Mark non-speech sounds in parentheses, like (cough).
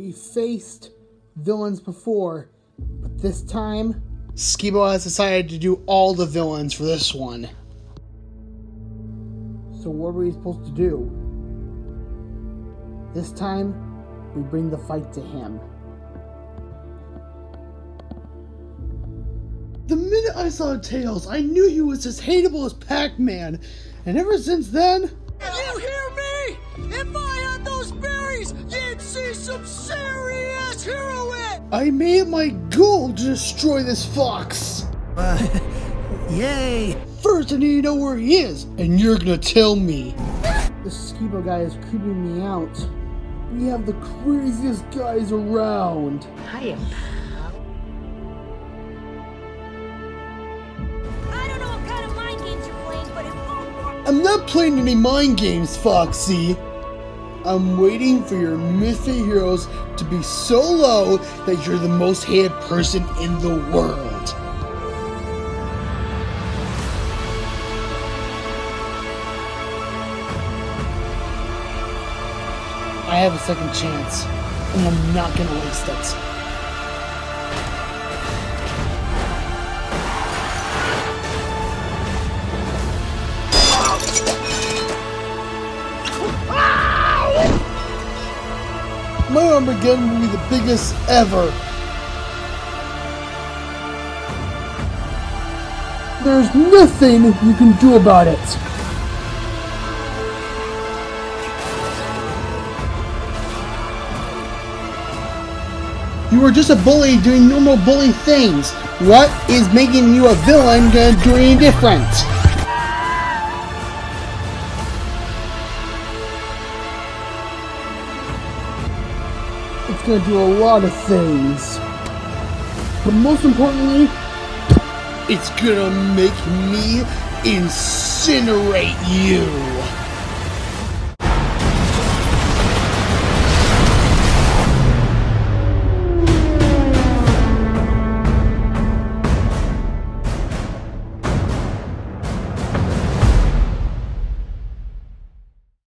We faced villains before, but this time, Skeebo has decided to do all the villains for this one. so what were we supposed to do? This time, we bring the fight to him. The minute I saw Tails, I knew he was as hateable as Pac-Man, and ever since then, You hear me? If I see some serious heroin! I made my goal to destroy this fox. Uh, (laughs) yay! First, I need to know where he is, and you're gonna tell me. This Skeebo guy is creeping me out. We have the craziest guys around. Hiya, um, I don't know what kind of mind games you're playing, but it won't work. I'm not playing any mind games, Foxy. I'm waiting for your Misfit Heroes to be so low that you're the most hated person in the world. I have a second chance, and I'm not gonna waste it. My Armageddon will be the biggest ever. There's nothing you can do about it. You are just a bully doing normal bully things. What is making you a villain gonna do any different? It's gonna do a lot of things. But most importantly, It's gonna make me incinerate you.